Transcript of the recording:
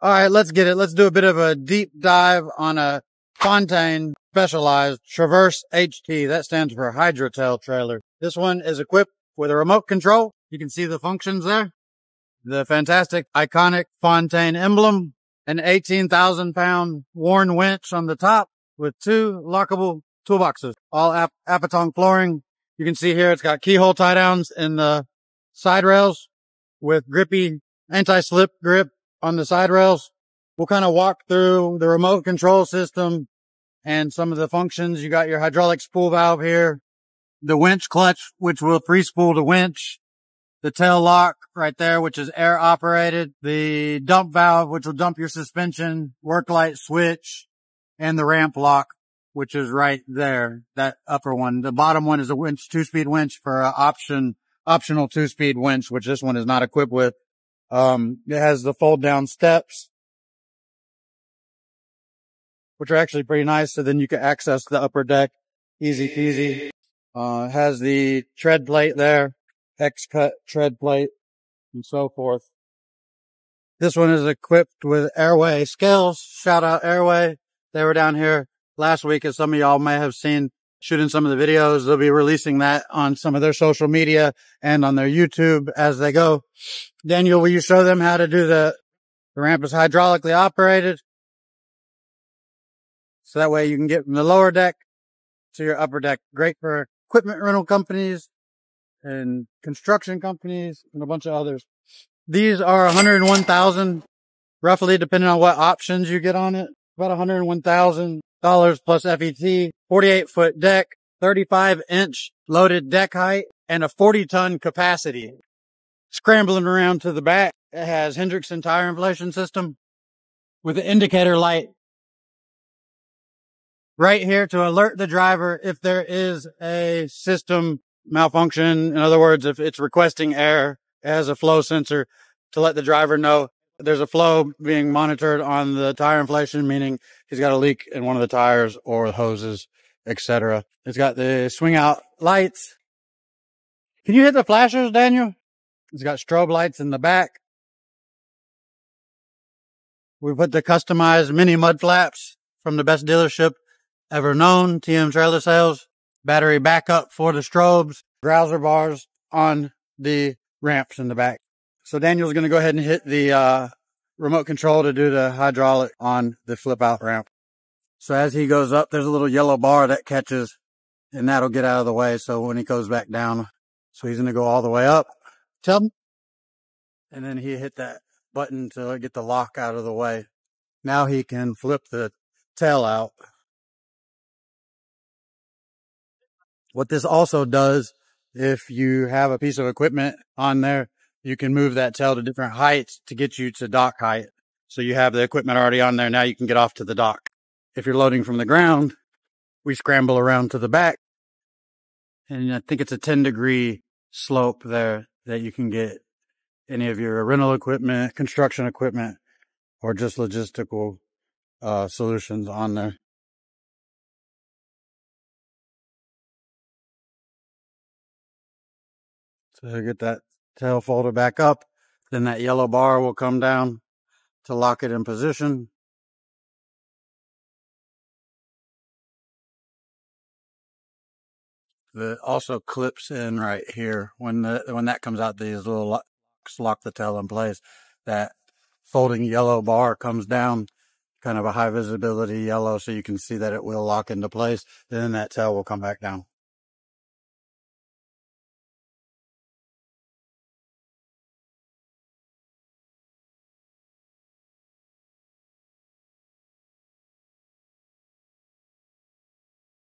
All right, let's get it. Let's do a bit of a deep dive on a Fontaine Specialized Traverse HT. That stands for Hydrotel trailer. This one is equipped with a remote control. You can see the functions there. The fantastic iconic Fontaine emblem, an 18,000 pound Warn winch on the top with two lockable toolboxes, all ap Apitong flooring. You can see here it's got keyhole tie downs in the side rails with grippy anti-slip grip on the side rails. We'll kind of walk through the remote control system and some of the functions. You got your hydraulic spool valve here, the winch clutch, which will free spool the winch, the tail lock right there, which is air operated, the dump valve, which will dump your suspension, work light switch, and the ramp lock, which is right there, that upper one. The bottom one is a winch, two speed winch for option, optional two speed winch, which this one is not equipped with. Um, it has the fold down steps, which are actually pretty nice. So then you can access the upper deck easy peasy. Uh, has the tread plate there, X cut tread plate and so forth. This one is equipped with Air-Weigh scales. Shout out Air-Weigh. They were down here last week, as some of y'all may have seen shooting some of the videos. They'll be releasing that on some of their social media and on their YouTube as they go. Daniel, will you show them how to do the, the ramp is hydraulically operated. So that way you can get from the lower deck to your upper deck. Great for equipment rental companies and construction companies and a bunch of others. These are 101,000 roughly depending on what options you get on it. About $101,000 plus FET, 48 foot deck, 35 inch loaded deck height and a 40 ton capacity. Scrambling around to the back, it has Hendrickson tire inflation system with an indicator light right here to alert the driver if there is a system malfunction. In other words, if it's requesting air, it has a flow sensor to let the driver know there's a flow being monitored on the tire inflation, meaning he's got a leak in one of the tires or hoses, etc. It's got the swing out lights. Can you hit the flashers, Daniel? It's got strobe lights in the back. We put the customized mini mud flaps from the best dealership ever known, TM Trailer Sales. Battery backup for the strobes, grouser bars on the ramps in the back. So Daniel's going to go ahead and hit the uh, remote control to do the hydraulic on the flip out ramp. So as he goes up, there's a little yellow bar that catches and that'll get out of the way. So when he goes back down, so he's going to go all the way up. Tell him. And then he hit that button to get the lock out of the way. Now he can flip the tail out. What this also does, if you have a piece of equipment on there, you can move that tail to different heights to get you to dock height. So you have the equipment already on there. Now you can get off to the dock. If you're loading from the ground, we scramble around to the back. And I think it's a 10 degree slope there that you can get any of your rental equipment, construction equipment, or just logistical uh, solutions on there. So get that tail folded back up. Then that yellow bar will come down to lock it in position. It also clips in right here. When the when that comes out, these little locks lock the tail in place. That folding yellow bar comes down, kind of a high visibility yellow, so you can see that it will lock into place. Then that tail will come back down.